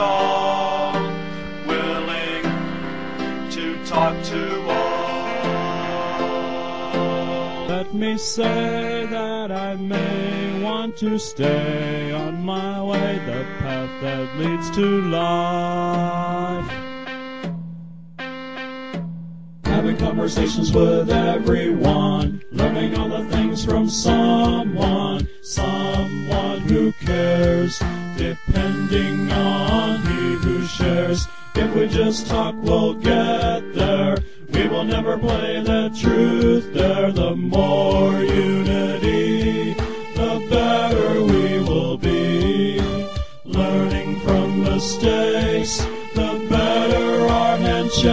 tall, willing to talk to all. Let me say that I may want to stay on my way, the path that leads to life. Having conversations with everyone, learning all the things from someone, someone who cares, depending on. If we just talk, we'll get there. We will never play the truth there. The more unity, the better we will be. Learning from mistakes, the better our handshakes.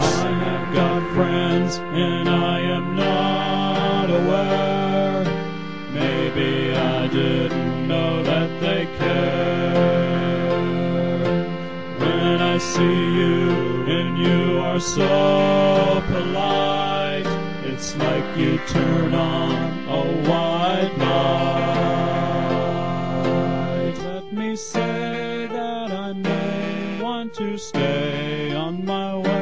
I have got friends and see you and you are so polite, it's like you turn on a white light. Let me say that I may want to stay on my way,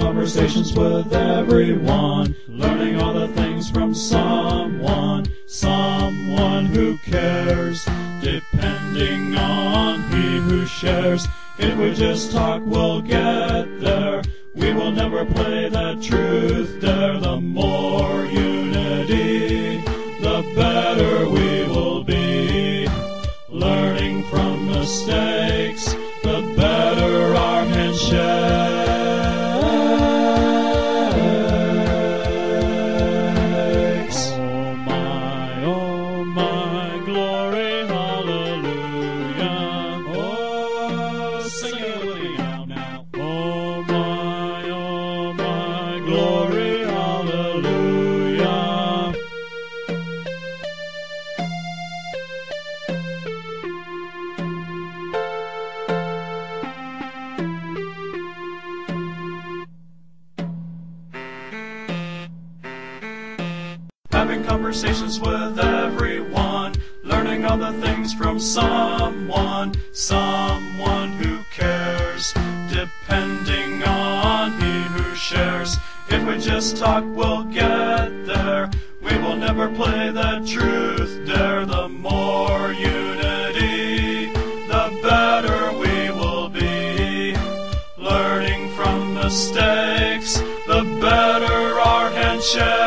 conversations with everyone, learning all the things from someone, someone who cares, depending on he who shares. If we just talk, we'll get there. We will never play that truth dare. The more unity, the better we will be. Learning from mistakes, Having conversations with everyone, learning all the things from someone, someone who cares, depending on he who shares. If we just talk, we'll get there. We will never play the truth dare. The more unity, the better we will be. Learning from mistakes, the better our handshake.